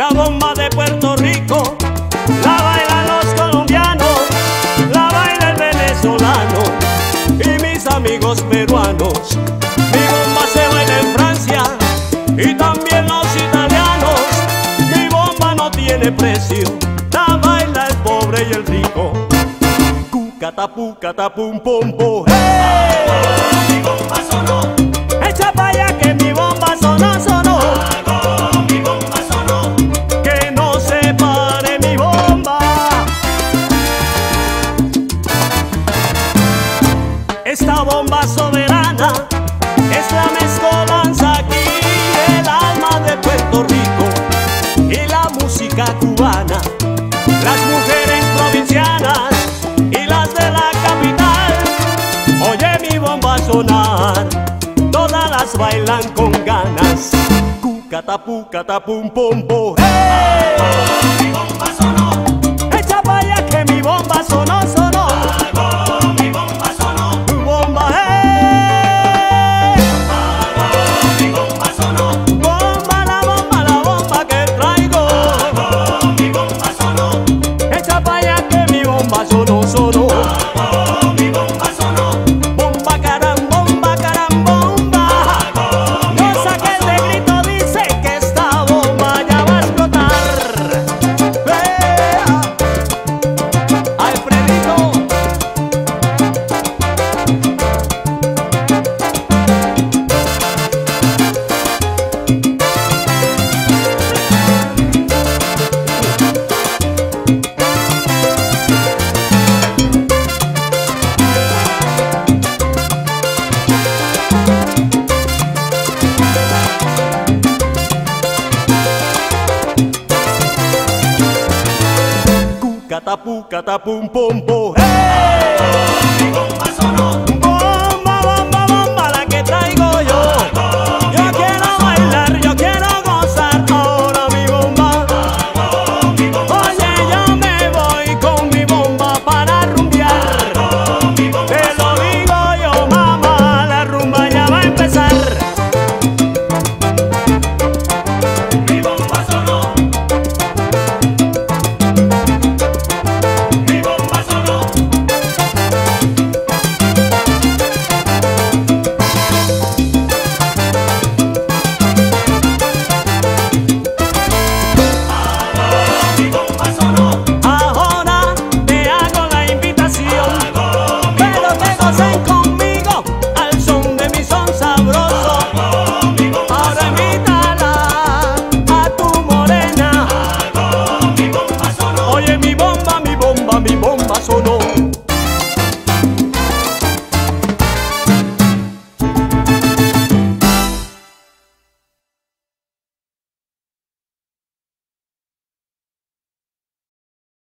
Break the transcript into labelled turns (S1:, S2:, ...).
S1: la bomba de Puerto Rico, la bailan los colombianos, la baila el venezolano y mis amigos peruanos. Mi bomba se baila en Francia y también los italianos. Mi bomba no tiene precio, la baila el pobre y el rico. Cucatapú, catapum, pompo, ¡hey! Mi bomba sonó, echa para allá. Bomba soberana es la mezcolanza aquí del alma de Puerto Rico y la música cubana. Las mujeres provincianas y las de la capital. Oye mi bomba sonar, todas las bailan con ganas. Cucatapu, catapum, pum, pum. ¡Hey! Mi bomba Cucatapu, catapum, pum, pum. ¡Hey! Mi bomba sonó